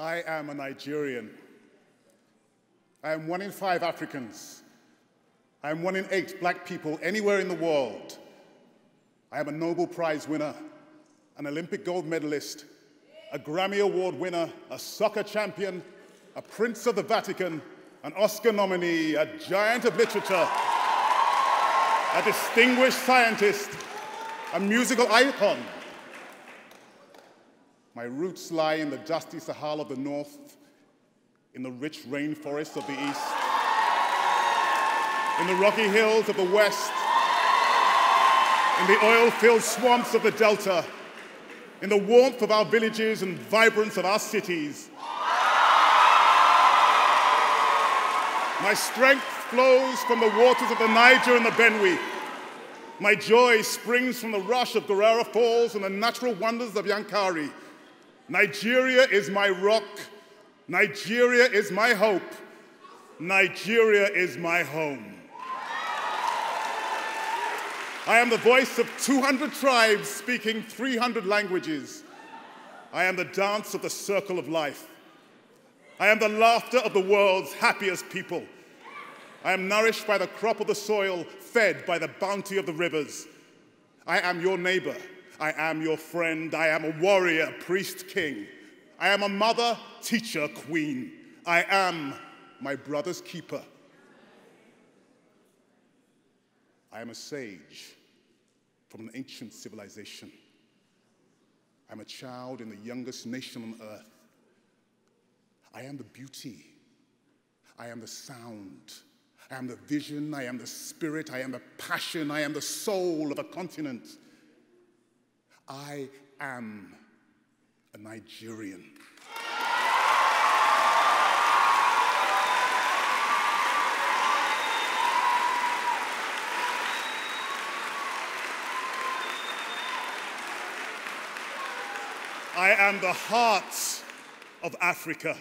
I am a Nigerian. I am one in five Africans. I am one in eight black people anywhere in the world. I am a Nobel Prize winner, an Olympic gold medalist, a Grammy Award winner, a soccer champion, a Prince of the Vatican, an Oscar nominee, a giant of literature, a distinguished scientist, a musical icon. My roots lie in the dusty Sahara of the north, in the rich rainforests of the east, in the rocky hills of the west, in the oil-filled swamps of the delta, in the warmth of our villages and vibrance of our cities. My strength flows from the waters of the Niger and the Benue. My joy springs from the rush of Gurara Falls and the natural wonders of Yankari. Nigeria is my rock. Nigeria is my hope. Nigeria is my home. I am the voice of 200 tribes speaking 300 languages. I am the dance of the circle of life. I am the laughter of the world's happiest people. I am nourished by the crop of the soil, fed by the bounty of the rivers. I am your neighbor. I am your friend. I am a warrior, priest, king. I am a mother, teacher, queen. I am my brother's keeper. I am a sage from an ancient civilization. I'm a child in the youngest nation on earth. I am the beauty. I am the sound. I am the vision. I am the spirit. I am the passion. I am the soul of a continent. I am a Nigerian. I am the heart of Africa.